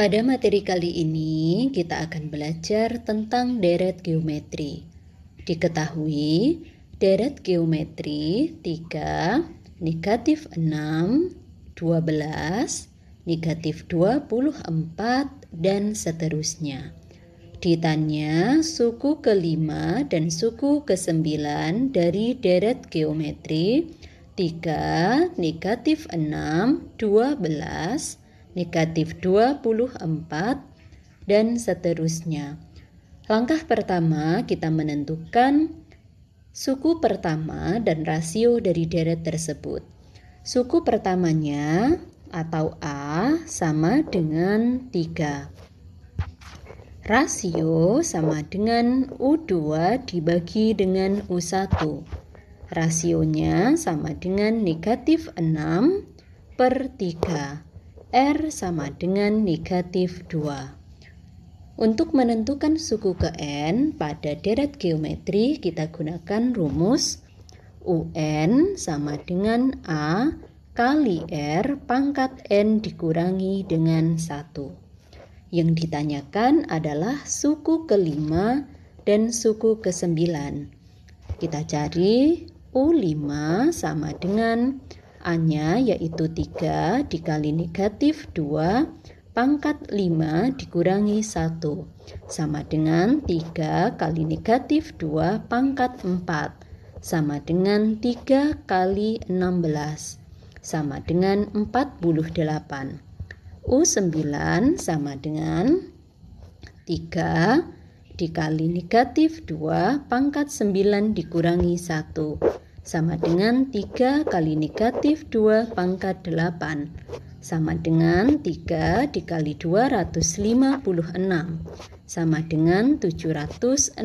Pada materi kali ini kita akan belajar tentang deret geometri. Diketahui deret geometri 3, negatif 6, 12, negatif 24, dan seterusnya. Ditanya suku kelima dan suku kesembilan dari deret geometri 3, negatif 6, 12, negatif 24, dan seterusnya. Langkah pertama kita menentukan suku pertama dan rasio dari deret tersebut. Suku pertamanya atau A sama dengan 3. Rasio sama dengan U2 dibagi dengan U1. Rasionya sama dengan negatif 6 per 3. R sama dengan negatif 2. Untuk menentukan suku ke N pada deret geometri kita gunakan rumus UN sama dengan A kali R pangkat N dikurangi dengan 1. Yang ditanyakan adalah suku kelima dan suku kesembilan. Kita cari U5 sama dengan A-nya yaitu 3 dikali negatif 2 pangkat 5 dikurangi 1 sama dengan 3 kali negatif 2 pangkat 4 sama dengan 3 kali 16 sama dengan 48 U9 sama dengan 3 dikali negatif 2 pangkat 9 dikurangi 1 sama dengan 3 kali negatif 2 pangkat 8 sama dengan 3 dikali 256 sama dengan 768